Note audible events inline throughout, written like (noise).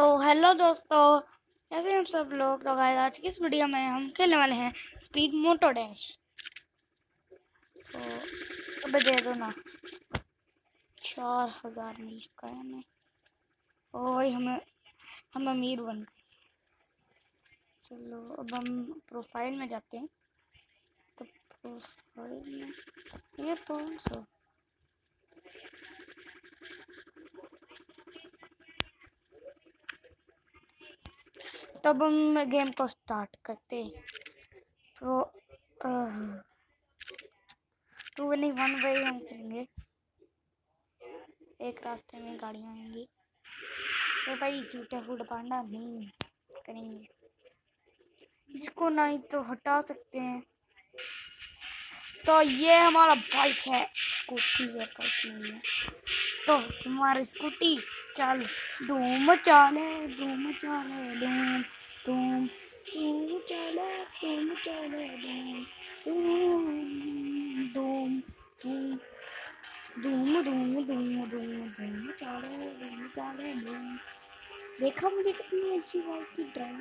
तो हेलो दोस्तों, कैसे हम सब लोग? तो गाइस आज की इस वीडियो में हम खेलने वाले हैं स्पीड मोटो डैश तो अब दे दो ना। चार हज़ार मिल का है हमें। ओ भाई हमें, हम अमीर बन गए। चलो, अब हम प्रोफ़ाइल में जाते हैं। तो प्रोफ़ाइल में ये कौन सा तब हम गेम को स्टार्ट करते तो टू नहीं वन वे हम खेलेंगे। एक रास्ते में गाड़ियाँ आएँगी। तो भाई झूठा फूट पांडा नहीं करेंगे। इसको नहीं तो हटा सकते हैं। तो ये हमारा बाइक है स्कूटी है नहीं है तो तुम्हारी स्कूटी चल, धूम चाले धूम चाले धूम। तुम तुम चला तुम चला दम तुम दुम तुम धूम धूम धूम धूम धूम चालो धूम चालो धूम देखा मुझे कितनी अच्छी बात की ड्राइंग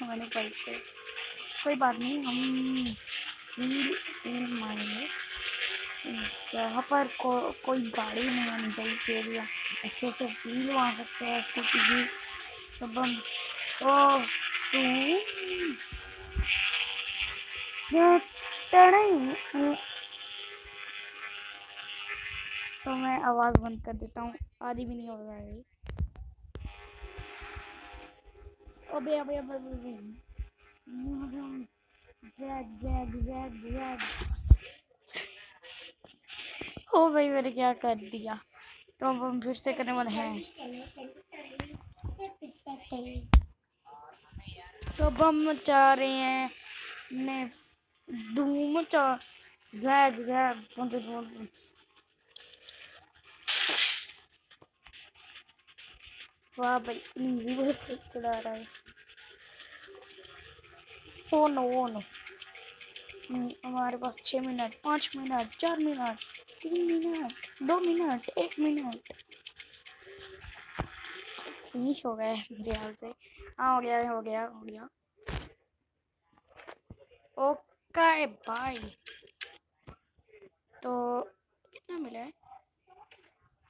पानी पाइप कोई बात नहीं, हम मारेंगे। यहाँ पर को, कोई गाड़ी नहीं आनी चाहिए फिर अच्छे से रील मार सकते हैं स्कूटी की तब हम ओ तू? तो मैं आवाज़ बंद कर देता हूँ। आधी भी नहीं हो जाएगी अबे अबे अबे अबे। जैग जैग जैग जैग। ओ भाई, मैंने क्या कर दिया? तो अब हम फिर से करने वाले हैं। तो अब हम चाह रहे हैं। ने धूम चा जैग जैग पहुँचे वाह भाई चला रहा है। ओ नो ओ नो हमारे पास छः मिनट, पाँच मिनट, चार मिनट। तीन मिनट, दो मिनट, एक मिनट। फिनिश हो गया मेरे ख्याल से। हाँ हो गया हो गया हो गया। ओके बाय तो कितना मिला है?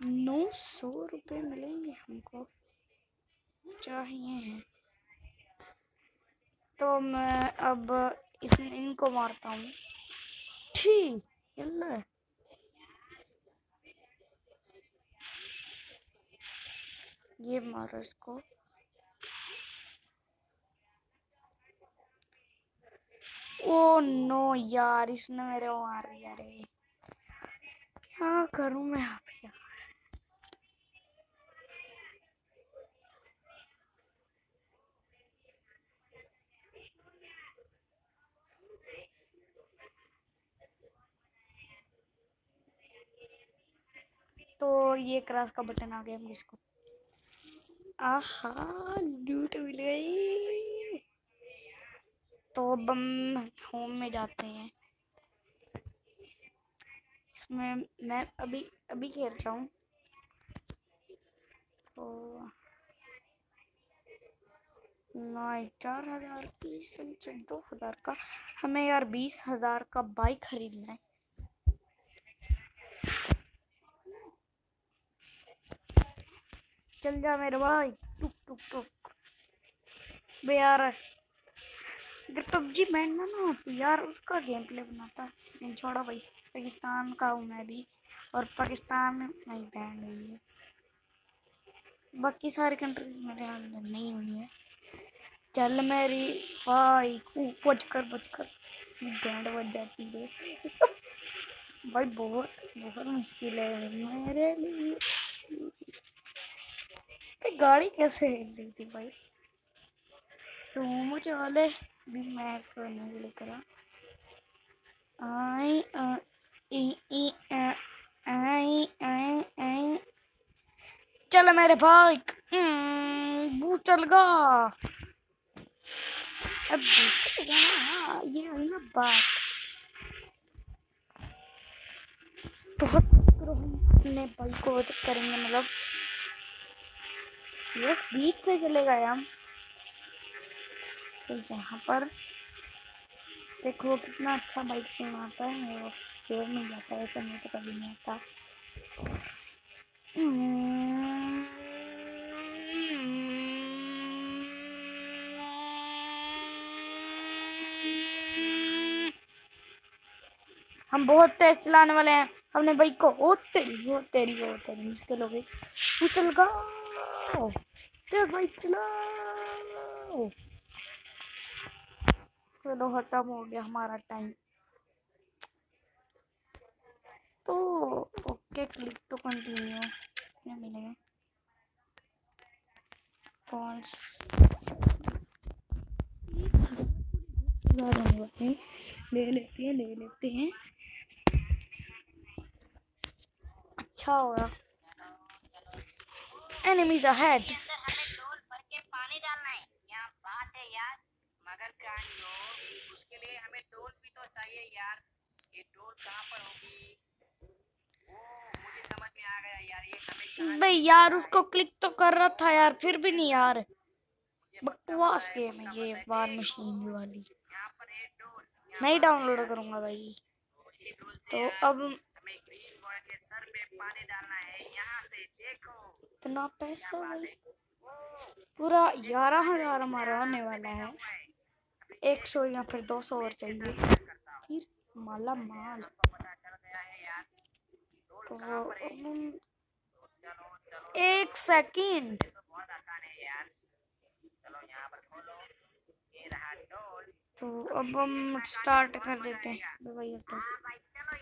नौ सौ रुपये मिलेंगे हमको। चाहिए हैं। तो मैं अब इसमें इनको मारता हूँ। ठीक ये मारो इसको ओ नो यार, इसने मेरे मार दिया रे। क्या करूँ मैं आप यार? तो ये क्रॉस का बटन आ गया मुझको। आहा, लूट मिल गई। तो अब हम होम में जाते हैं। इसमें मैं अभी अभी खेल रहा हूँ। तो चार हज़ार बीस दो हज़ार का। हमें यार बीस हज़ार का बाइक खरीदना है। चल जा मेरे भाई। टुक टुक टुक बे यार, अगर पबजी बैंड ना ना यार, उसका गेम प्ले बनाता। लेकिन छोड़ो भाई। पाकिस्तान का हूँ मैं भी। और पाकिस्तान नहीं बैंड हुई है। बाकी सारी कंट्रीज़ मेरे अंदर नहीं हुई है। चल मेरी भाई बच कर बच कर बैंड बज जाती है। (laughs) भाई बहुत बहुत मुश्किल है मेरे लिए। गाड़ी कैसे हिल रही थी भाई? तो मुझे वाले भी मैं करने के लिए करा आई ई ई आई आई आई। चल मेरे भाई। बू चल गा। अब ये है ना बात। बहुत हम अपने को करेंगे मतलब ये स्पीड से चलेगा हम से यहाँ पर देखो कितना अच्छा बाइक चलाता है वो फेयर नहीं जाता है ऐसा नहीं तो कभी नहीं आता। हम बहुत तेज चलाने वाले हैं। हमने बाइक को, ओ तेरी ओ तेरी ओ तेरी, मुश्किल हो गई। तू चल गा। तेज बाइक चला चलो, खत्म हो गया हमारा टाइम तो ओके क्लिक टू कंटिन्यू क्या मिलेगा? कॉल्स ले लेते हैं, ले लेते हैं. अच्छा हो रहा. हमें कहाँ भाई यार, उसको क्लिक तो कर रहा था यार, फिर भी नहीं यार। बकवास गेम है ये बार मशीन वाली। नहीं डाउनलोड करूँगा भाई। तो अब के सर पे पानी डालना है। यहाँ से देखो। इतना पैसा भाई। पूरा ग्यारह हज़ार हमारा होने वाला है। एक सौ या फिर दो सौ और चाहिए। फिर माला माल। यार तो एक सेकंड। तो तो अब हम स्टार्ट कर देते हैं। भाई हाँ भाई अबे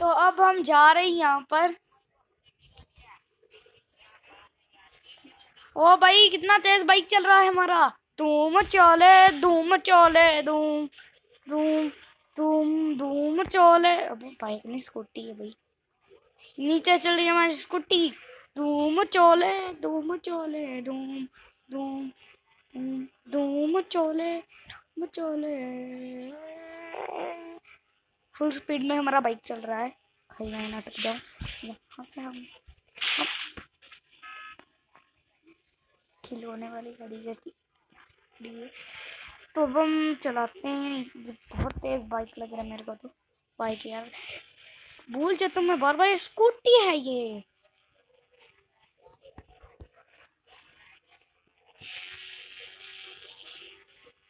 तो अब हम जा रहे हैं यहाँ पर। ओ भाई, कितना तेज बाइक चल रहा है हमारा। धूम चोले धूम चोले, धूम धूम। धूम धूम चोले अब बाइक नहीं स्कूटी है भाई। नीचे चल रही हमारी स्कूटी धूम चोले धूम चोले धूम धूम धूम धूम चोले धूम चोले फुल स्पीड में हमारा बाइक चल रहा है। भाई मैं नाटक जाऊँ यहाँ से हम खिलौने वाली गाड़ी जैसी है। तो अब हम चलाते हैं। ये बहुत तेज बाइक लग रहा है मेरे को तो। बाइक यार। भूल जाता हूँ मैं बार बार। स्कूटी है ये।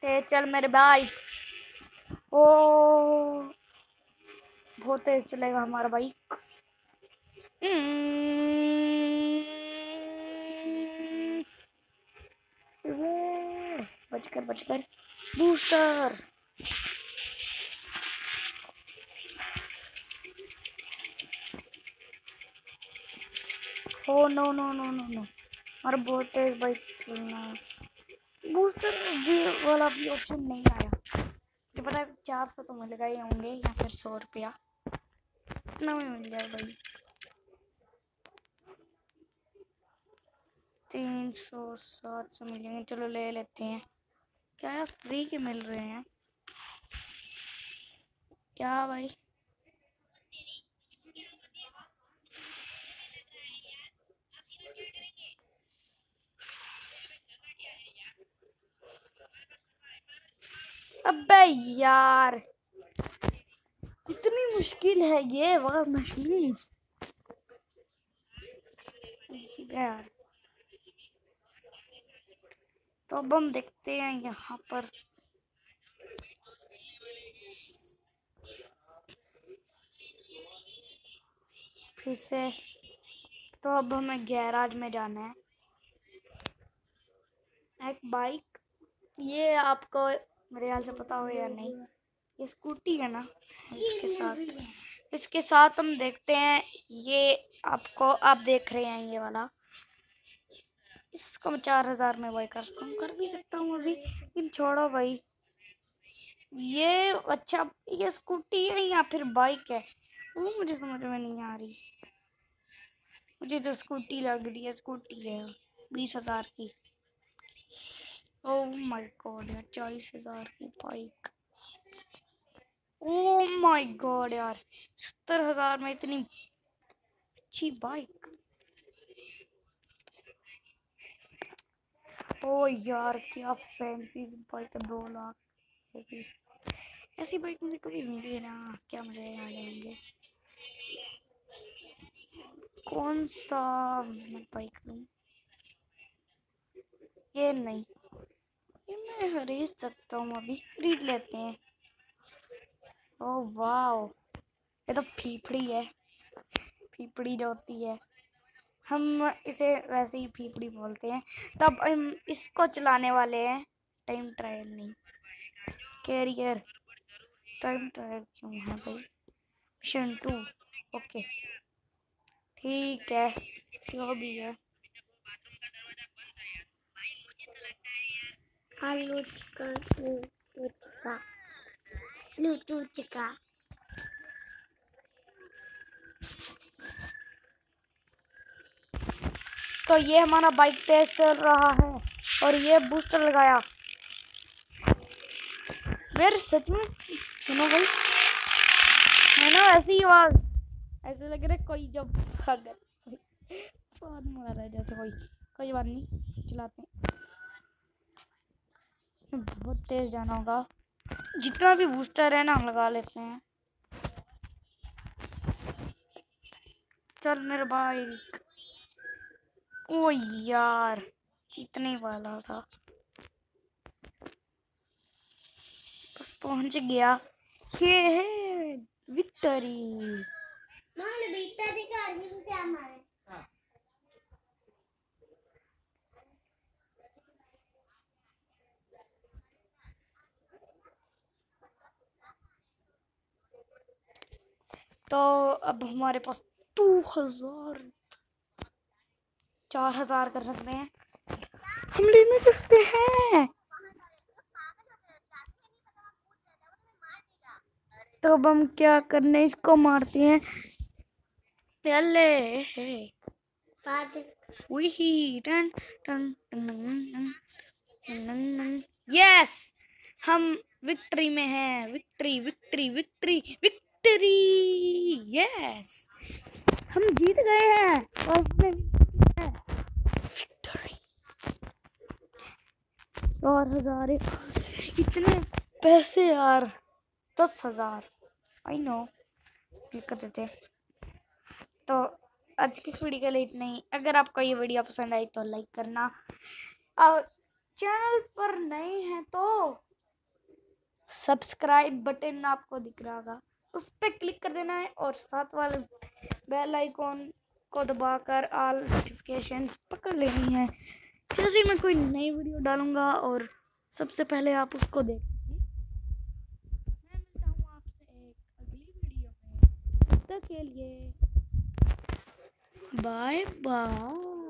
तेज चल मेरे बाइक ओ, बहुत तेज चलेगा हमारा बाइक बचकर बचकर। Booster oh no no no no no हमारा बहुत तेज बाइक चलना बूस्टर भी वाला भी ऑप्शन नहीं आया। मुझे पता है चार सौ तो मिल गए होंगे या फिर सौ रुपया। इतना में मिल जाए भाई। तीन सौ सात सौ मिलेंगे। चलो ले लेते हैं। क्या यार फ्री के मिल रहे हैं? क्या भाई? अबे यार, इतनी मुश्किल है ये, वह मशीन्स यार। तो अब हम देखते हैं यहाँ पर। फिर से तो अब हमें गैराज में जाना है। एक बाइक, ये आपको मेरे ख्याल से पता हो या नहीं, ये स्कूटी है ना? इसके साथ इसके साथ हम देखते हैं, ये आपको, आप देख रहे हैं ये वाला। इसको मैं चार हज़ार में बाई कर सकता हूँ। कर भी सकता हूँ अभी, लेकिन छोड़ो भाई। ये अच्छा ये स्कूटी है या फिर बाइक है? वो मुझे समझ में नहीं आ रही। मुझे तो स्कूटी लग रही है स्कूटी है, बीस हज़ार की। ओ माय गॉड यार, चालीस हज़ार की बाइक ओ माय गॉड यार, सत्तर हज़ार में इतनी अच्छी बाइक ओ यार, क्या फैंसी बाइक दो लाख। ऐसी बाइक मुझे कभी मिली है ना, क्या मज़ा आ जाएँगे। कौन सा मैं बाइक लूँ? ये नहीं। ये मैं खरीद सकता हूँ अभी, खरीद लेते हैं। ओ वाह ये तो फीफड़ी है। फीफड़ी जो होती है। हम इसे वैसे ही फीफड़ी बोलते हैं। तब हम इसको चलाने वाले हैं। टाइम ट्रायल नहीं। कैरियर टाइम ट्रायल क्यों है भाई? मिशन टू ओके ठीक है। जो भी है। आलू चिका लूटू चिका तो ये हमारा बाइक टेस्ट चल रहा है और ये बूस्टर लगाया। यार सच में, सुनो भाई। है ना ऐसी आवाज़, ऐसे लग रहा है कोई जब अगर मारा है जैसे कोई। कोई बात नहीं, चलाते हैं। बहुत तेज जाना होगा। जितना भी बूस्टर है ना लगा लेते हैं। चल मेरे बाइक ओ यार जीतने वाला था। बस पहुँच गया। ये है विक्टरी। मारे तो अब हमारे पास टू हज़ार चार हज़ार कर सकते हैं। हम लेने सकते हैं। तो अब हम क्या करने इसको मारते हैं। पहले टन टन टन यस हम विक्ट्री में हैं। Victory victory victory victory yes हम जीत गए हैं। और हमने win किया है विक्ट्री चार हज़ार इतने पैसे यार, दस हज़ार। आई नो क्लिक कर देते तो आज की इस वीडियो के लिए इतना ही। अगर आपको ये वीडियो पसंद आई तो लाइक करना। और चैनल पर नए हैं तो सब्सक्राइब बटन आपको दिख रहा होगा। उस पर क्लिक कर देना है और साथ वाले बेल आइकॉन को दबाकर ऑल नोटिफिकेशंस पकड़ लेनी है। जैसे ही मैं कोई नई वीडियो डालूँगा और सबसे पहले आप उसको देख मैं आपसे एक अगली वीडियो में। तक के लिए बाय बाय